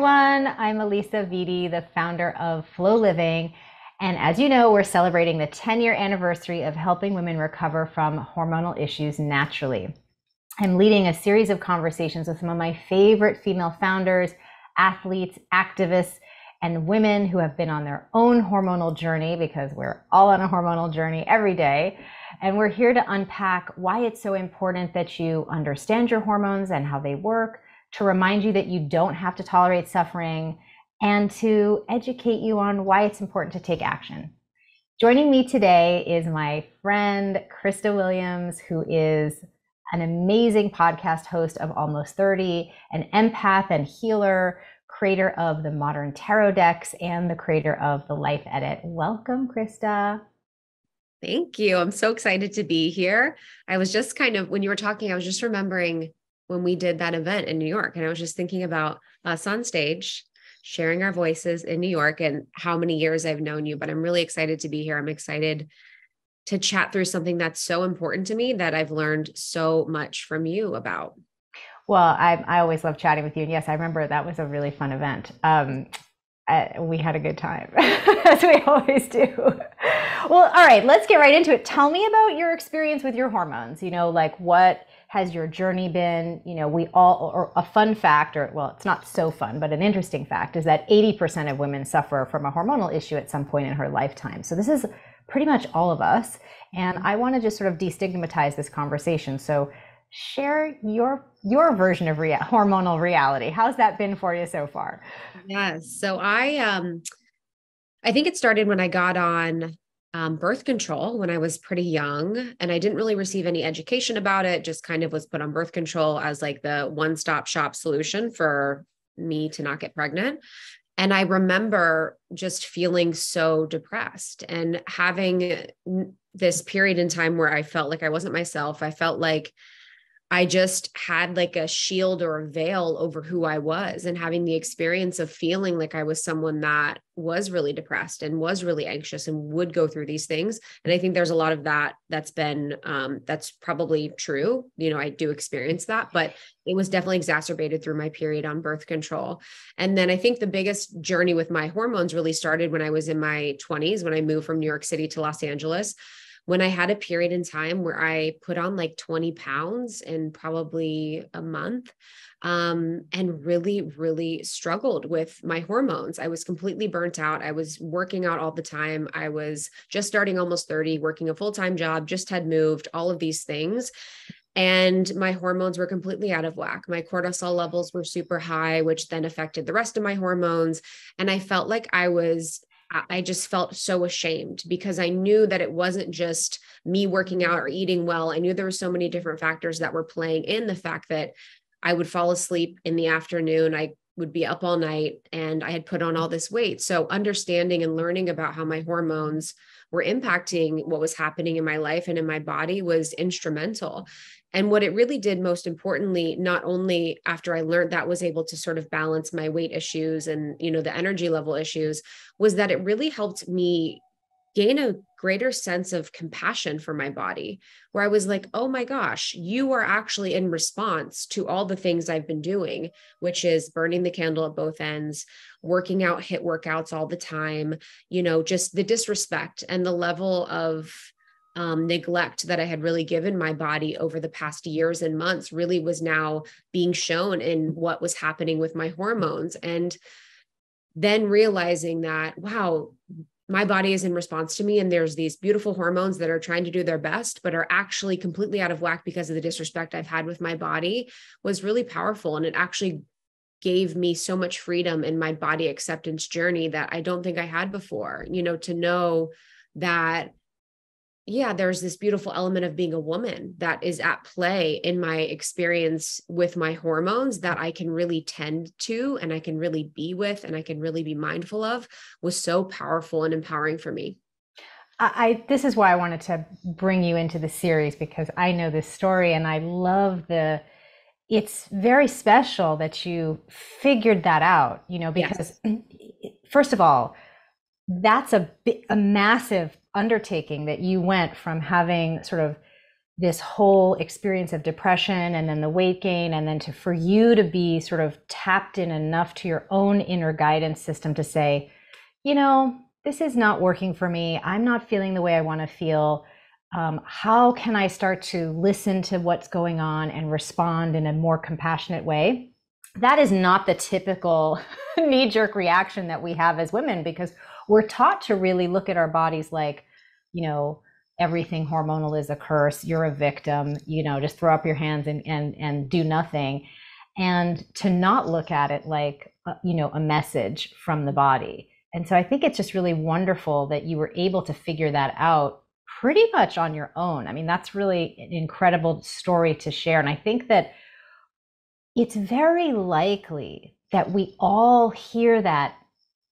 everyone. I'm Alisa Vitti, the founder of FLO Living. And as you know, we're celebrating the 10 year anniversary of helping women recover from hormonal issues naturally. I'm leading a series of conversations with some of my favorite female founders, athletes, activists, and women who have been on their own hormonal journey because we're all on a hormonal journey every day. And we're here to unpack why it's so important that you understand your hormones and how they work to remind you that you don't have to tolerate suffering, and to educate you on why it's important to take action. Joining me today is my friend Krista Williams, who is an amazing podcast host of Almost 30, an empath and healer, creator of the Modern Tarot Decks, and the creator of the Life Edit. Welcome, Krista. Thank you. I'm so excited to be here. I was just kind of, when you were talking, I was just remembering when we did that event in New York. And I was just thinking about us on stage, sharing our voices in New York and how many years I've known you. But I'm really excited to be here. I'm excited to chat through something that's so important to me that I've learned so much from you about. Well, I, I always love chatting with you. And yes, I remember that was a really fun event. Um, we had a good time, as we always do. Well, all right, let's get right into it. Tell me about your experience with your hormones. You know, like what has your journey been? You know, we all, or a fun fact, or well, it's not so fun, but an interesting fact is that 80% of women suffer from a hormonal issue at some point in her lifetime. So this is pretty much all of us. And I want to just sort of destigmatize this conversation. So share your your version of rea- hormonal reality. How's that been for you so far? Yes. So I um I think it started when I got on um, birth control when I was pretty young. And I didn't really receive any education about it, just kind of was put on birth control as like the one stop shop solution for me to not get pregnant. And I remember just feeling so depressed and having this period in time where I felt like I wasn't myself. I felt like I just had like a shield or a veil over who I was and having the experience of feeling like I was someone that was really depressed and was really anxious and would go through these things. And I think there's a lot of that that's been, um, that's probably true. You know, I do experience that, but it was definitely exacerbated through my period on birth control. And then I think the biggest journey with my hormones really started when I was in my 20s, when I moved from New York City to Los Angeles when I had a period in time where I put on like 20 pounds in probably a month um, and really, really struggled with my hormones. I was completely burnt out. I was working out all the time. I was just starting almost 30, working a full time job, just had moved, all of these things. And my hormones were completely out of whack. My cortisol levels were super high, which then affected the rest of my hormones. And I felt like I was I just felt so ashamed because I knew that it wasn't just me working out or eating well. I knew there were so many different factors that were playing in the fact that I would fall asleep in the afternoon. I would be up all night and I had put on all this weight. So, understanding and learning about how my hormones were impacting what was happening in my life and in my body was instrumental. And what it really did, most importantly, not only after I learned that was able to sort of balance my weight issues and, you know, the energy level issues, was that it really helped me gain a greater sense of compassion for my body, where I was like, oh my gosh, you are actually in response to all the things I've been doing, which is burning the candle at both ends, working out HIIT workouts all the time, you know, just the disrespect and the level of um, neglect that I had really given my body over the past years and months really was now being shown in what was happening with my hormones. And then realizing that, wow, my body is in response to me and there's these beautiful hormones that are trying to do their best but are actually completely out of whack because of the disrespect I've had with my body was really powerful and it actually gave me so much freedom in my body acceptance journey that I don't think I had before you know to know that yeah, there's this beautiful element of being a woman that is at play in my experience with my hormones that I can really tend to and I can really be with and I can really be mindful of was so powerful and empowering for me. I, this is why I wanted to bring you into the series because I know this story and I love the it's very special that you figured that out, you know, because yes. first of all, that's a a massive undertaking that you went from having sort of this whole experience of depression and then the weight gain and then to for you to be sort of tapped in enough to your own inner guidance system to say you know this is not working for me. I'm not feeling the way i want to feel. Um, how can i start to listen to what's going on and respond in a more compassionate way? That is not the typical knee jerk reaction that we have as women because we're taught to really look at our bodies like you know everything hormonal is a curse you're a victim you know just throw up your hands and and and do nothing. And to not look at it like uh, you know a message from the body. And so i think it's just really wonderful that you were able to figure that out pretty much on your own. I mean that's really an incredible story to share. And i think that it's very likely that we all hear that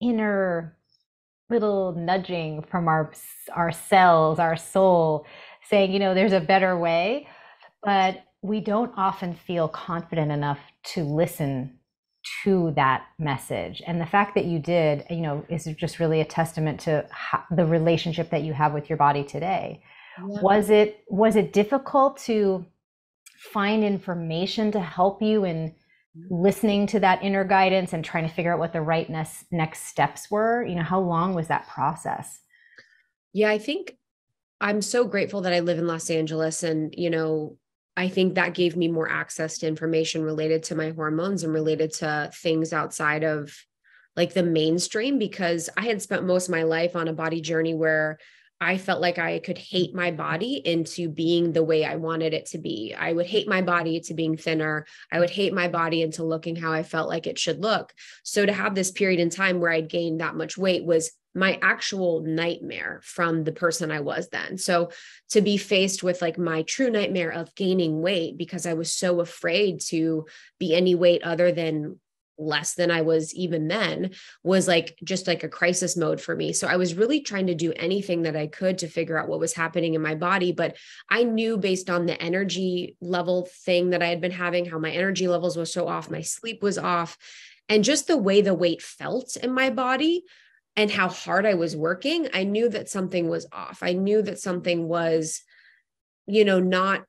inner little nudging from our our cells, our soul, saying, you know, there's a better way, but we don't often feel confident enough to listen to that message. And the fact that you did, you know, is just really a testament to how, the relationship that you have with your body today. Yeah. Was it was it difficult to find information to help you in listening to that inner guidance and trying to figure out what the right next next steps were? You know how long was that process? Yeah i think i'm so grateful that i live in los angeles and you know i think that gave me more access to information related to my hormones and related to things outside of like the mainstream because i had spent most of my life on a body journey where I felt like I could hate my body into being the way I wanted it to be. I would hate my body to being thinner. I would hate my body into looking how I felt like it should look. So to have this period in time where I'd gained that much weight was my actual nightmare from the person I was then. So to be faced with like my true nightmare of gaining weight because I was so afraid to be any weight other than less than I was even then was like just like a crisis mode for me. So I was really trying to do anything that I could to figure out what was happening in my body. But I knew based on the energy level thing that I had been having, how my energy levels was so off, my sleep was off, and just the way the weight felt in my body and how hard I was working, I knew that something was off. I knew that something was, you know, not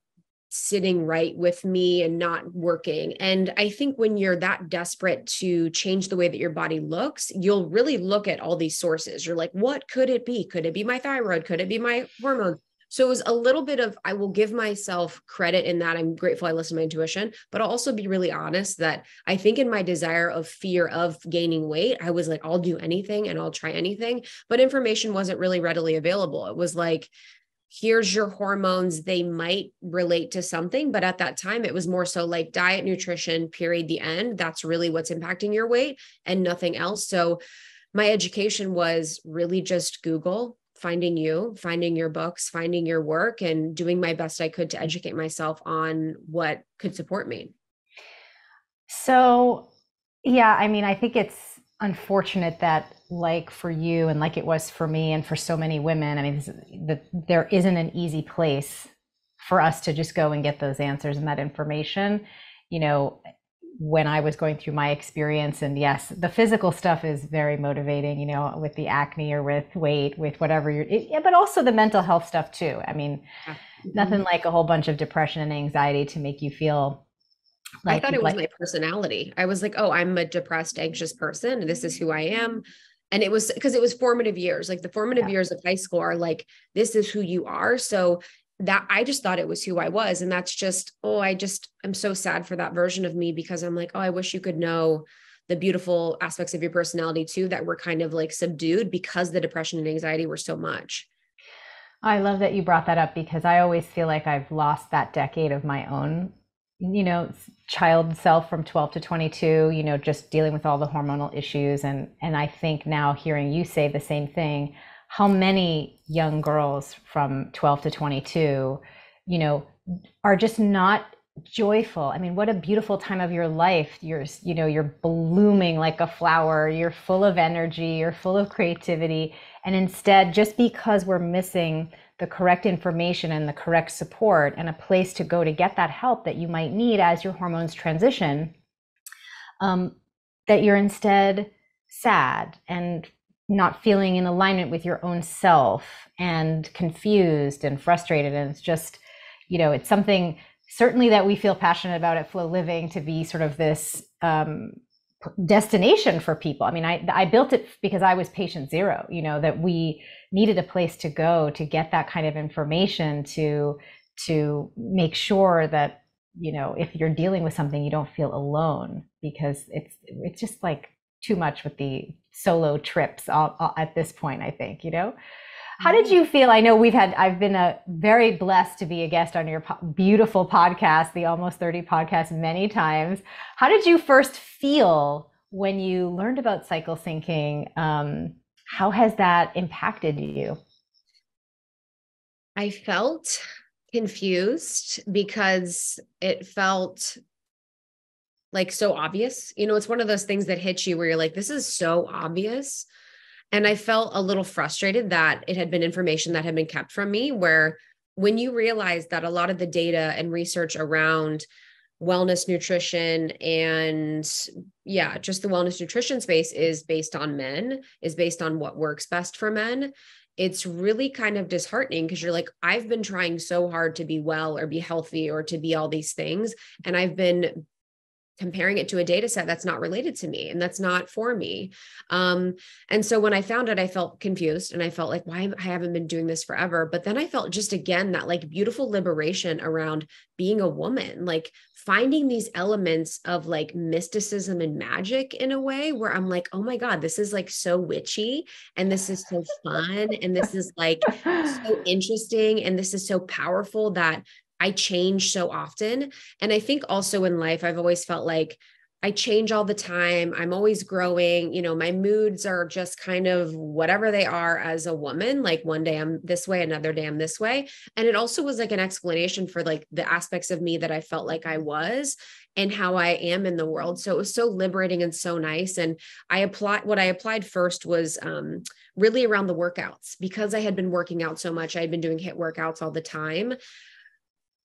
sitting right with me and not working. And I think when you're that desperate to change the way that your body looks, you'll really look at all these sources. You're like, what could it be? Could it be my thyroid? Could it be my hormone? So it was a little bit of, I will give myself credit in that. I'm grateful I listened to my intuition, but I'll also be really honest that I think in my desire of fear of gaining weight, I was like, I'll do anything and I'll try anything. But information wasn't really readily available. It was like, here's your hormones they might relate to something but at that time it was more so like diet nutrition period the end. That's really what's impacting your weight and nothing else. So my education was really just google finding you finding your books finding your work and doing my best i could to educate myself on what could support me. So yeah i mean i think it's unfortunate that like for you and like it was for me and for so many women i mean that there isn't an easy place for us to just go and get those answers and that information. You know when i was going through my experience and yes the physical stuff is very motivating you know with the acne or with weight with whatever you're it, but also the mental health stuff too. I mean mm-hmm. nothing like a whole bunch of depression and anxiety to make you feel like, I thought it was like, my personality. I was like, oh, I'm a depressed, anxious person. This is who I am and it was because it was formative years like the formative yeah. years of high school are like this is who you are so that I just thought it was who I was and that's just oh I just I'm so sad for that version of me because I'm like oh I wish you could know the beautiful aspects of your personality too that were kind of like subdued because the depression and anxiety were so much. I love that you brought that up because I always feel like I've lost that decade of my own you know child self from 12 to 22 you know just dealing with all the hormonal issues. And and i think now hearing you say the same thing how many young girls from 12 to 22 you know are just not joyful? I mean what a beautiful time of your life. You're you know you're blooming like a flower. You're full of energy. You're full of creativity. And instead just because we're missing the correct information and the correct support and a place to go to get that help that you might need as your hormones transition, um, that you're instead sad and not feeling in alignment with your own self and confused and frustrated. And it's just, you know, it's something certainly that we feel passionate about at FLO Living to be sort of this um, destination for people. I mean, I I built it because I was patient zero. You know that we needed a place to go to get that kind of information to to make sure that you know if you're dealing with something you don't feel alone because it's it's just like too much with the solo trips all, all, at this point i think you know how did you feel i know we've had i've been a very blessed to be a guest on your po- beautiful podcast the almost 30 podcast many times how did you first feel when you learned about cycle syncing um, how has that impacted you i felt confused because it felt like so obvious. You know, it's one of those things that hits you where you're like, this is so obvious. And I felt a little frustrated that it had been information that had been kept from me. Where when you realize that a lot of the data and research around wellness nutrition and yeah just the wellness nutrition space is based on men is based on what works best for men it's really kind of disheartening because you're like, I've been trying so hard to be well or be healthy or to be all these things. And I've been comparing it to a data set that's not related to me and that's not for me. Um, and so when I found it, I felt confused and I felt like, why I haven't been doing this forever. But then I felt just again that like beautiful liberation around being a woman, like finding these elements of like mysticism and magic in a way where I'm like, oh my God, this is like so witchy and this is so fun and this is like so interesting and this is so powerful that I change so often. And I think also in life, I've always felt like I change all the time. I'm always growing. You know, my moods are just kind of whatever they are as a woman. Like one day I'm this way, another day I'm this way. And it also was like an explanation for like the aspects of me that I felt like I was and how I am in the world. So it was so liberating and so nice. And I applied what I applied first was um, really around the workouts because I had been working out so much. I had been doing HIIT workouts all the time.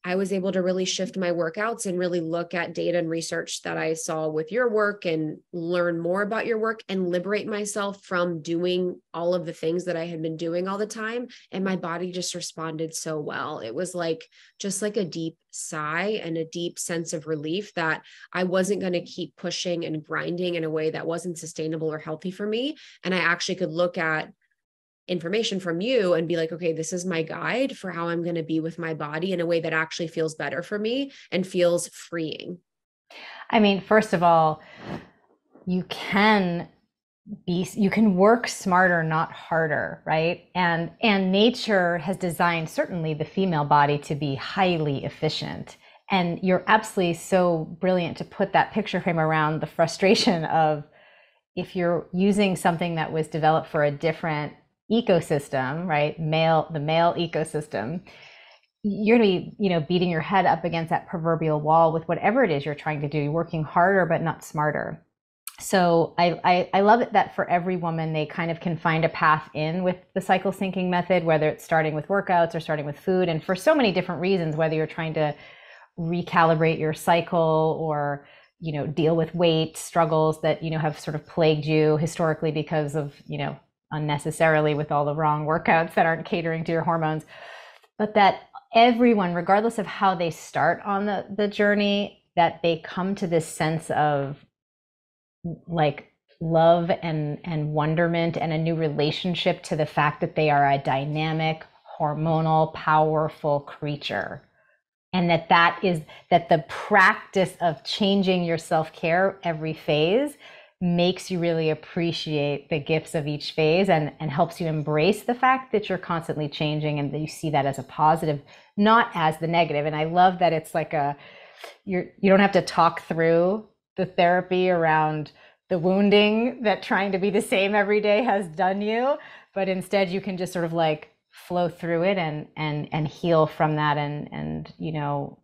I was able to really shift my workouts and really look at data and research that I saw with your work and learn more about your work and liberate myself from doing all of the things that I had been doing all the time. And my body just responded so well. It was like just like a deep sigh and a deep sense of relief that I wasn't going to keep pushing and grinding in a way that wasn't sustainable or healthy for me. And I actually could look at information from you and be like, okay, this is my guide for how I'm going to be with my body in a way that actually feels better for me and feels freeing? I mean, first of all, you can be you can work smarter not harder right and and nature has designed certainly the female body to be highly efficient and you're absolutely so brilliant to put that picture frame around the frustration of if you're using something that was developed for a different ecosystem, right? Male, the male ecosystem, you're to be, you know, beating your head up against that proverbial wall with whatever it is you're trying to do. You're working harder, but not smarter. So I, I, I love it that for every woman, they kind of can find a path in with the cycle syncing method, whether it's starting with workouts or starting with food. And for so many different reasons, whether you're trying to recalibrate your cycle or you know deal with weight struggles that you know have sort of plagued you historically because of you know unnecessarily with all the wrong workouts that aren't catering to your hormones, but that everyone, regardless of how they start on the, the journey, that they come to this sense of like love and and wonderment and a new relationship to the fact that they are a dynamic hormonal powerful creature. And that that is that the practice of changing your self-care every phase makes you really appreciate the gifts of each phase and, and helps you embrace the fact that you're constantly changing and that you see that as a positive, not as the negative. And I love that it's like a you're you don't have to talk through the therapy around the wounding that trying to be the same every day has done you, but instead you can just sort of like flow through it and and and heal from that and and you know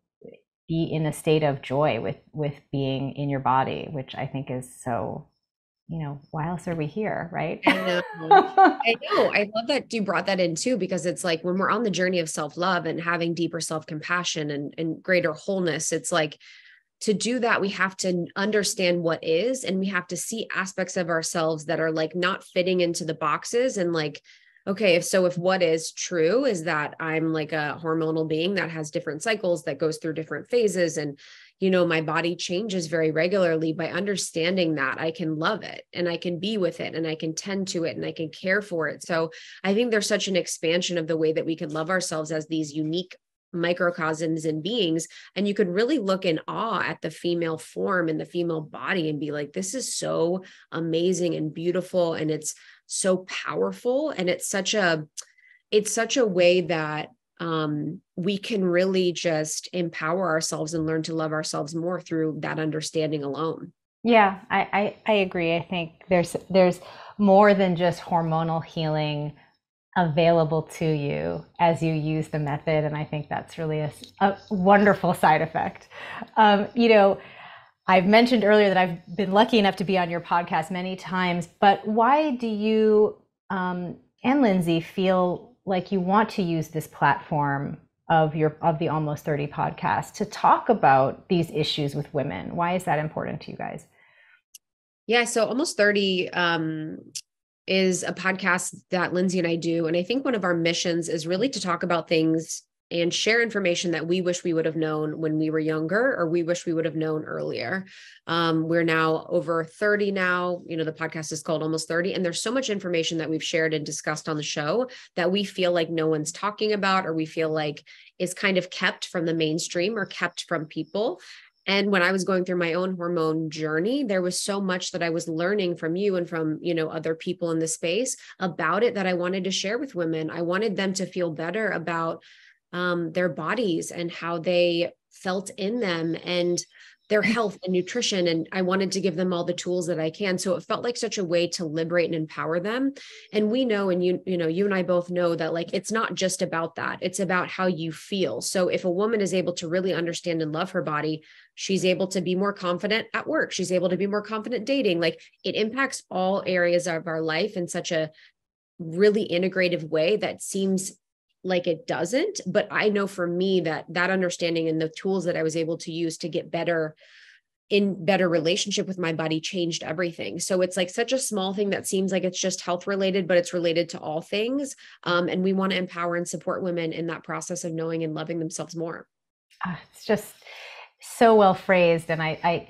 be in a state of joy with with being in your body which i think is so you know, why else are we here? Right. I know. I know. I love that you brought that in too, because it's like when we're on the journey of self love and having deeper self compassion and, and greater wholeness, it's like to do that, we have to understand what is, and we have to see aspects of ourselves that are like not fitting into the boxes and like okay, if so, if what is true is that I'm like a hormonal being that has different cycles that goes through different phases and you know my body changes very regularly by understanding that i can love it and i can be with it and i can tend to it and i can care for it. So i think there's such an expansion of the way that we can love ourselves as these unique microcosms and beings. And you can really look in awe at the female form and the female body and be like this is so amazing and beautiful and it's so powerful. And it's such a it's such a way that um, we can really just empower ourselves and learn to love ourselves more through that understanding alone. Yeah, I, I, I agree. I think there's there's more than just hormonal healing available to you as you use the method, and I think that's really a, a wonderful side effect. Um, you know, I've mentioned earlier that I've been lucky enough to be on your podcast many times, but why do you um, and Lindsay feel like you want to use this platform of your of the almost 30 podcast to talk about these issues with women. Why is that important to you guys? Yeah so almost 30 um, is a podcast that lindsay and i do and i think one of our missions is really to talk about things and share information that we wish we would have known when we were younger or we wish we would have known earlier. Um, we're now over 30 now. You know, the podcast is called Almost 30, and there's so much information that we've shared and discussed on the show that we feel like no one's talking about or we feel like is kind of kept from the mainstream or kept from people. And when I was going through my own hormone journey, there was so much that I was learning from you and from, you know, other people in the space about it that I wanted to share with women. I wanted them to feel better about um, their bodies and how they felt in them and their mm. health and nutrition. And i wanted to give them all the tools that i can. So it felt like such a way to liberate and empower them. And we know and you you know you and i both know that like it's not just about that. It's about how you feel. So if a woman is able to really understand and love her body she's able to be more confident at work. She's able to be more confident dating. Like it impacts all areas of our life in such a really integrative way that seems like it doesn't but i know for me that that understanding and the tools that i was able to use to get better in better relationship with my body changed everything. So it's like such a small thing that seems like it's just health related but it's related to all things um, and we want to empower and support women in that process of knowing and loving themselves more. Uh, it's just so well phrased and I, I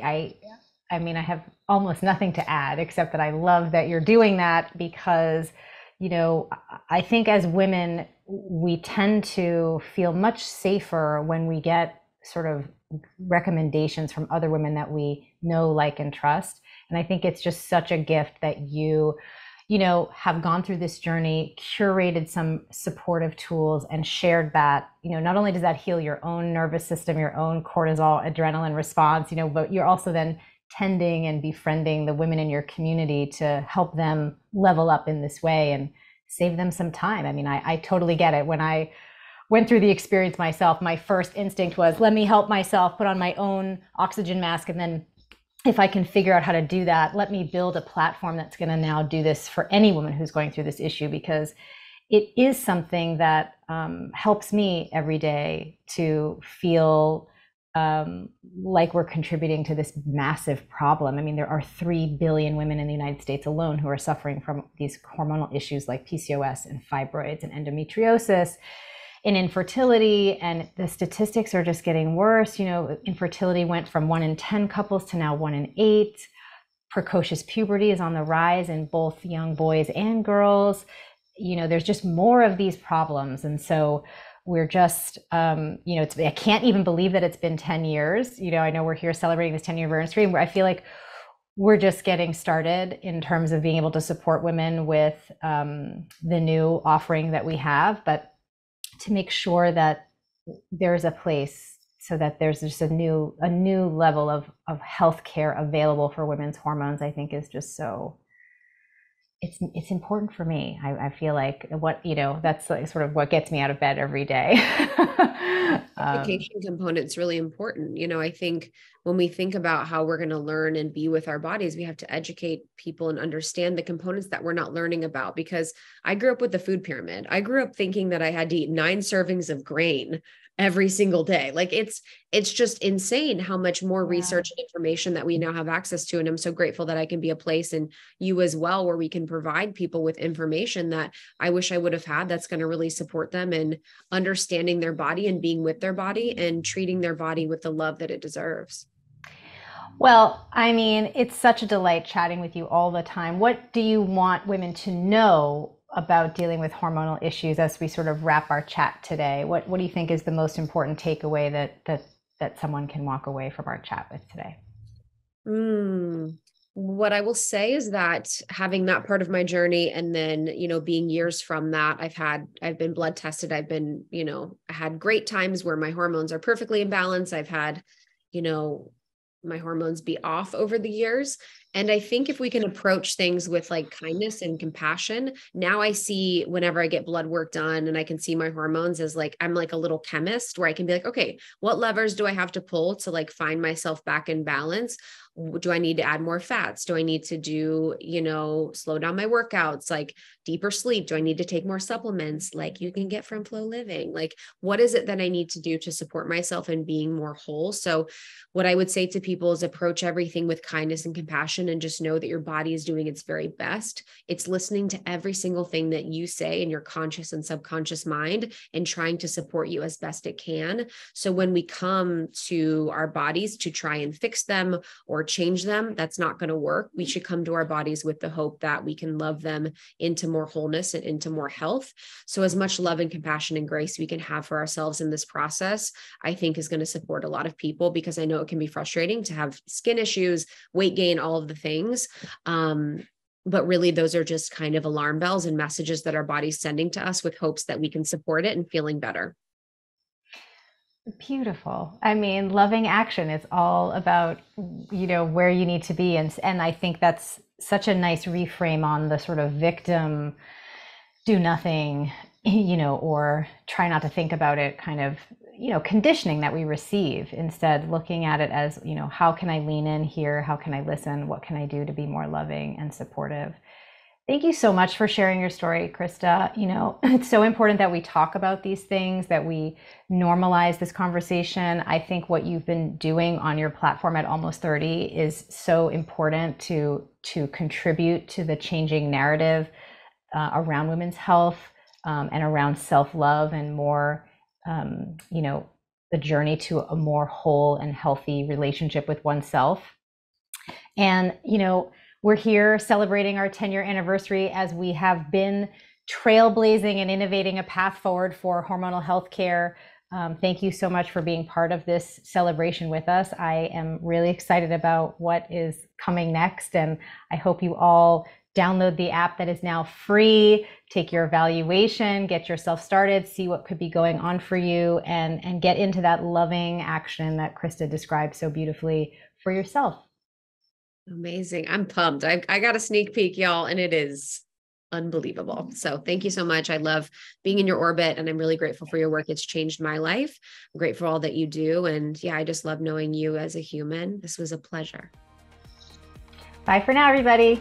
i i mean i have almost nothing to add except that i love that you're doing that because you know, I think as women, we tend to feel much safer when we get sort of recommendations from other women that we know, like, and trust. And I think it's just such a gift that you, you know, have gone through this journey, curated some supportive tools, and shared that. You know, not only does that heal your own nervous system, your own cortisol, adrenaline response, you know, but you're also then tending and befriending the women in your community to help them level up in this way and save them some time. I mean, I, I totally get it. When I went through the experience myself, my first instinct was let me help myself put on my own oxygen mask and then if I can figure out how to do that, let me build a platform that's going to now do this for any woman who's going through this issue because it is something that um, helps me every day to feel um, like we're contributing to this massive problem. I mean, there are 3 billion women in the United States alone who are suffering from these hormonal issues like PCOS and fibroids and endometriosis and infertility. And the statistics are just getting worse. You know, infertility went from one in 10 couples to now one in eight. Precocious puberty is on the rise in both young boys and girls. You know, there's just more of these problems. And so, we're just um, you know it's i can't even believe that it's been 10 years. You know i know we're here celebrating this 10 year anniversary where i feel like we're just getting started in terms of being able to support women with um, the new offering that we have. But to make sure that there's a place so that there's just a new a new level of of health care available for women's hormones i think is just so it's it's important for me. I, I, feel like what you know that's like sort of what gets me out of bed every day. Um, education component is really important. You know, I think when we think about how we're going to learn and be with our bodies, we have to educate people and understand the components that we're not learning about. Because I grew up with the food pyramid. I grew up thinking that I had to eat nine servings of grain every single day. Like it's it's just insane how much more yeah. research and information that we now have access to and I'm so grateful that I can be a place and you as well where we can provide people with information that I wish I would have had that's going to really support them in understanding their body and being with their body and treating their body with the love that it deserves. Well, I mean, it's such a delight chatting with you all the time. What do you want women to know about dealing with hormonal issues as we sort of wrap our chat today. What what do you think is the most important takeaway that that that someone can walk away from our chat with today? Mm, what I will say is that having that part of my journey and then, you know, being years from that, I've had, I've been blood tested. I've been, you know, I had great times where my hormones are perfectly in balance. I've had, you know, my hormones be off over the years. And I think if we can approach things with like kindness and compassion, now I see whenever I get blood work done and I can see my hormones as like I'm like a little chemist where I can be like, okay, what levers do I have to pull to like find myself back in balance? Do I need to add more fats? Do I need to do, you know, slow down my workouts, like deeper sleep? Do I need to take more supplements like you can get from FLO Living? Like, what is it that I need to do to support myself and being more whole? So, what I would say to people is approach everything with kindness and compassion and just know that your body is doing its very best. It's listening to every single thing that you say in your conscious and subconscious mind and trying to support you as best it can. So, when we come to our bodies to try and fix them or change them, that's not going to work. We should come to our bodies with the hope that we can love them into more wholeness and into more health. So, as much love and compassion and grace we can have for ourselves in this process, I think is going to support a lot of people because I know it can be frustrating to have skin issues, weight gain, all of the things. Um, but really, those are just kind of alarm bells and messages that our body's sending to us with hopes that we can support it and feeling better. Beautiful. I mean, loving action is all about, you know, where you need to be. And, and I think that's such a nice reframe on the sort of victim do nothing, you know, or try not to think about it kind of, you know, conditioning that we receive. Instead, looking at it as, you know, how can I lean in here? How can I listen? What can I do to be more loving and supportive? Thank you so much for sharing your story, Krista. You know, it's so important that we talk about these things, that we normalize this conversation. I think what you've been doing on your platform at almost 30 is so important to to contribute to the changing narrative uh, around women's health um, and around self-love and more, um, you know, the journey to a more whole and healthy relationship with oneself. And you know we're here celebrating our 10 year anniversary as we have been trailblazing and innovating a path forward for hormonal health care. Um, thank you so much for being part of this celebration with us. I am really excited about what is coming next, and I hope you all download the app that is now free take your evaluation get yourself started see what could be going on for you and and get into that loving action that krista described so beautifully for yourself Amazing. I'm pumped. I, I got a sneak peek, y'all, and it is unbelievable. So thank you so much. I love being in your orbit and I'm really grateful for your work. It's changed my life. I'm grateful for all that you do. And yeah, I just love knowing you as a human. This was a pleasure. Bye for now, everybody.